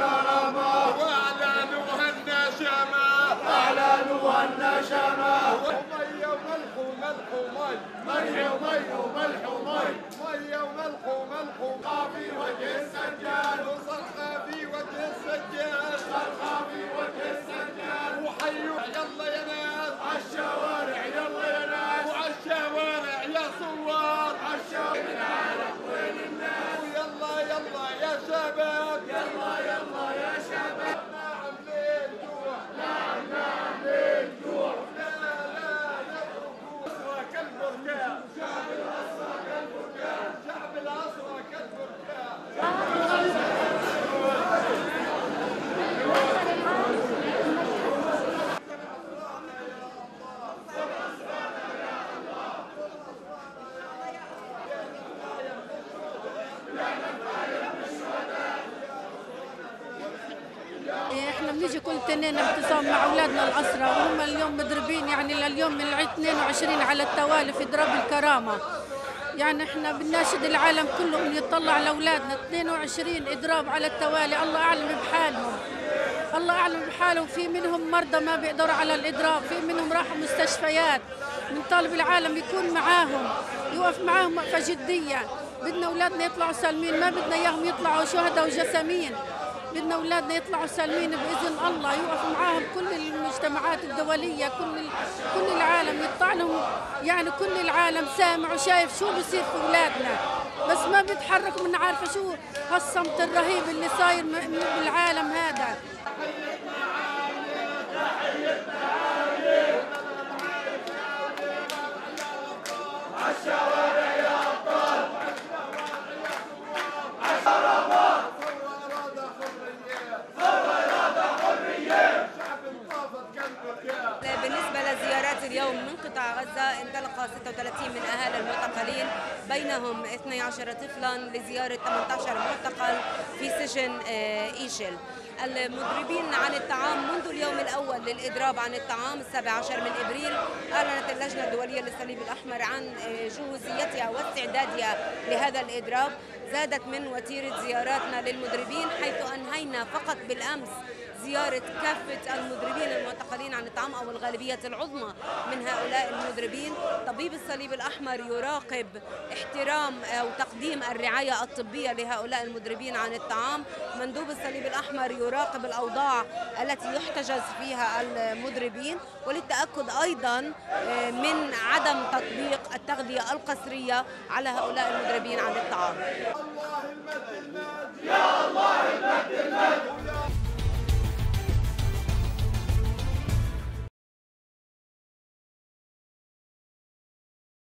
الكرامة. واعلانوها النشامة أعلنوا النشامة ومية وملح وملح ومي مي. ومي وملح ومي مية وملح وملح ومي في وجه إحنا بنيجي كل تنين اعتصام مع أولادنا الاسرى وهم اليوم مضربين يعني لليوم من العيد 22 على التوالي في ضرب الكرامة. يعني إحنا بنناشد العالم كله إنه يطلع لاولادنا 22 اضراب على التوالي. الله أعلم بحالهم. الله أعلم بحالهم. في منهم مرضى ما بيقدروا على الإضراب. في منهم راحوا مستشفيات. من طالب العالم يكون معاهم يوقف معاهم وقفة جدية. بدنا اولادنا يطلعوا سالمين ما بدنا إياهم يطلعوا شهداء وجسامين بدنا اولادنا يطلعوا سالمين بإذن الله يوقف معاهم كل المجتمعات الدولية كل كل العالم يطلع لهم يعني كل العالم سامع وشايف شو بصير في أولادنا. بس ما بيتحرك من عارفة شو هالصمت الرهيب اللي صاير بالعالم هذا. ثورة أراد حرية شعب بالنسبة اليوم من قطاع غزة انطلق 36 من أهالي المعتقلين بينهم 12 طفلا لزيارة 18 معتقل في سجن آه، إيشل المضربين عن الطعام منذ اليوم الأول للإضراب عن الطعام السابع عشر من إبريل. أعلنت اللجنة الدولية للصليب الأحمر عن آه، جهوزيتها واستعدادها لهذا الإضراب. زادت من وتيرة زياراتنا للمضربين حيث أنهينا فقط بالأمس زيارة كافة المضربين المعتقلين عن الطعام أو الغالبية العظمى من هؤلاء المضربين طبيب الصليب الأحمر يراقب احترام أو تقديم الرعاية الطبية لهؤلاء المضربين عن الطعام. مندوب الصليب الأحمر يراقب الأوضاع التي يحتجز فيها المضربين وللتأكد أيضا آه، من عدم تطبيق التغذية القسرية على هؤلاء المضربين عن الطعام.